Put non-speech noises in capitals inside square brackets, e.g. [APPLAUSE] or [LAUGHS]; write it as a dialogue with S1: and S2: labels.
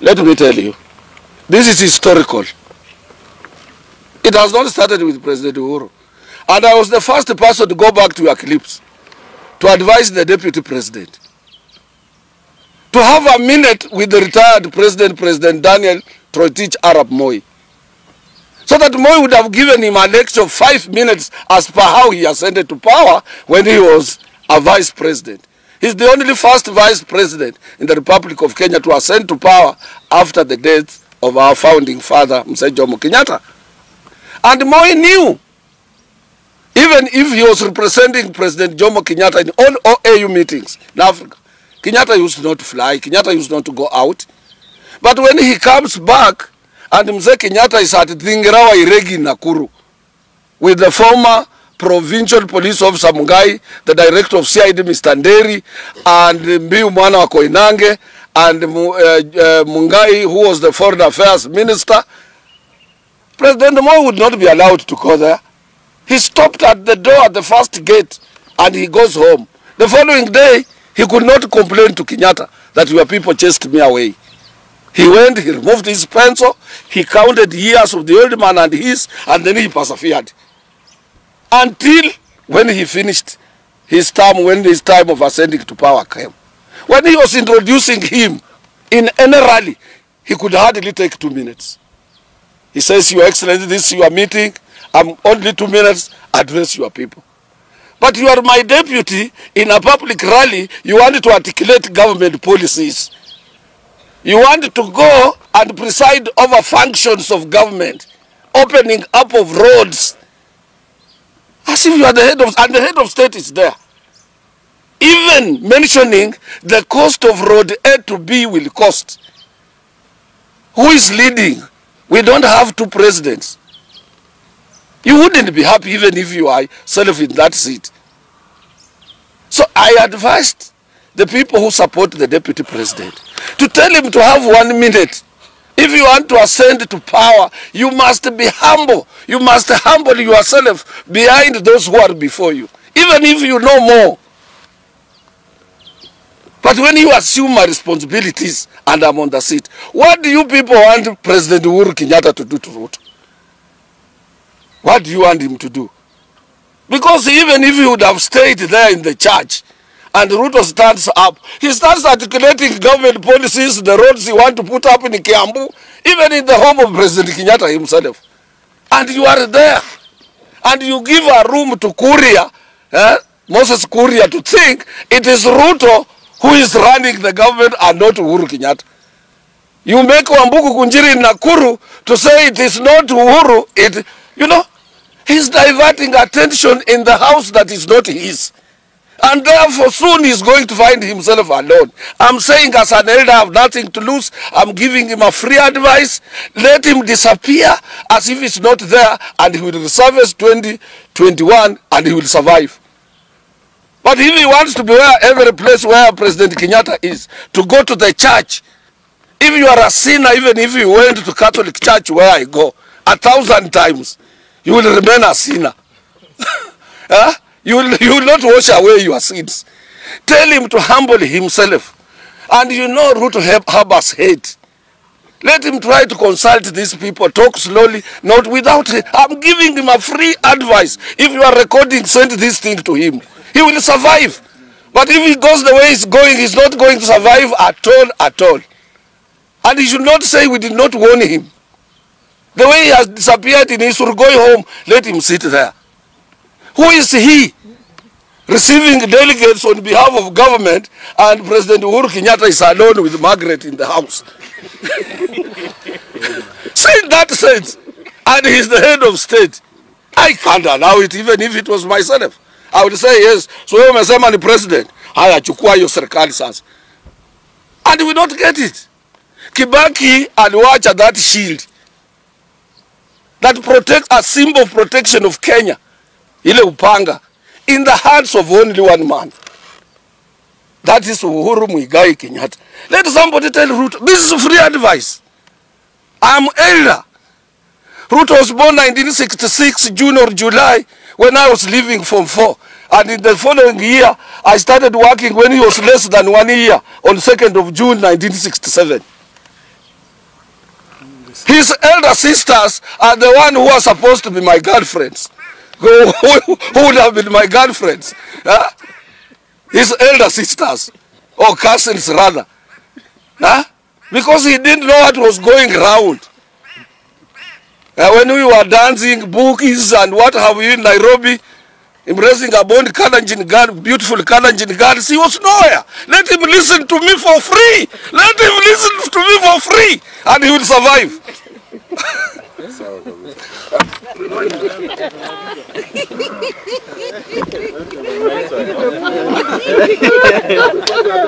S1: Let me tell you, this is historical. It has not started with President Uhuru. And I was the first person to go back to Eclipse to advise the deputy president to have a minute with the retired president, President Daniel Toroitich Arap Moi. So that Moi would have given him a lecture of five minutes as per how he ascended to power when he was a vice president. He's the only first vice president in the Republic of Kenya to ascend to power after the death of our founding father, Mzee Jomo Kenyatta. And Moi knew, even if he was representing President Jomo Kenyatta in all OAU meetings in Africa, Kenyatta used not to fly, Kenyatta used not to go out. But when he comes back, and Mzee Kenyatta is at Thingirawa Iregi Nakuru, with the former provincial police officer Mungai, the director of CID Mr. Nderi, and Mbiu Mwana wa Koinange, and uh, uh, Mungai, who was the foreign affairs minister, President Moi would not be allowed to go there. He stopped at the door at the first gate and he goes home. The following day, he could not complain to Kenyatta that your people chased me away. He went, he removed his pencil, he counted years of the old man and his, and then he persevered. Until when he finished his term, when his time of ascending to power came. When he was introducing him in any rally, he could hardly take two minutes. He says, Your Excellency, this is your meeting. I'm only two minutes, address your people. But you are my deputy in a public rally. You want to articulate government policies. You want to go and preside over functions of government, opening up of roads, as if you are the head of, and the head of state is there. Even mentioning the cost of road A to B will cost. Who is leading? We don't have two presidents. You wouldn't be happy even if you are self in that seat. So I advised the people who support the deputy president to tell him to have one minute. If you want to ascend to power, you must be humble. You must humble yourself behind those who are before you, even if you know more. But when you assume my responsibilities and I'm on the seat, what do you people want President Uhuru Kenyatta to do to Ruto? What do you want him to do? Because even if he would have stayed there in the church and Ruto stands up, he starts articulating government policies, the roads he want to put up in Kiambu, even in the home of President Kenyatta himself. And you are there. And you give a room to Kuria, eh, Moses Kuria, to think it is Ruto who is running the government and not Uhuru Kenyatta. You make Wambuku Kunjiri in Nakuru to say it is not Uhuru, it, you know, he's diverting attention in the house that is not his. And therefore soon he's going to find himself alone. I'm saying as an elder, I have nothing to lose. I'm giving him a free advice. Let him disappear as if he's not there and he will resurface 2021 and he will survive. But if he wants to be where every place where President Kenyatta is, to go to the church, if you are a sinner, even if you went to Catholic church where I go, a thousand times, you will remain a sinner. [LAUGHS] huh? You, will, you will not wash away your sins. Tell him to humble himself. And you know Ruto Harbour's hate. Let him try to consult these people, talk slowly, not without. I'm giving him a free advice. If you are recording, send this thing to him. He will survive. But if he goes the way he's going, he's not going to survive at all, at all. And he should not say we did not warn him. The way he has disappeared in Isuru, going home, let him sit there. Who is he? Receiving delegates on behalf of government and President Uhuru Kenyatta is alone with Margaret in the house. [LAUGHS] In that sense, and he's the head of state. I can't allow it even if it was myself. I would say yes. So wewe umesema ni president. Haya chukua hiyo serikali. And we don't get it. Kibaki aliwacha that shield that protects a symbol of protection of Kenya. Ile upanga in the hands of only one man. That is Uhuru Muigai Kenyatta. Let somebody tell Ruto, this is free advice. I'm elder. Ruto was born 1966, June or July, when I was leaving Form 4. And in the following year, I started working when he was less than one year, on 2nd of June 1967. His elder sisters are the one who are supposed to be my girlfriends. Who, who, would have been my girlfriends? Huh? His elder sisters, or cousins rather. Huh? Because he didn't know what was going round. Uh, when we were dancing bookies and what have you in Nairobi, embracing a bond Kalanjin girl, beautiful Kalanjin girls, he was nowhere. Let him listen to me for free. Let him listen to me for free, and he will survive. Sağ ol komiserim. [LAUGHS]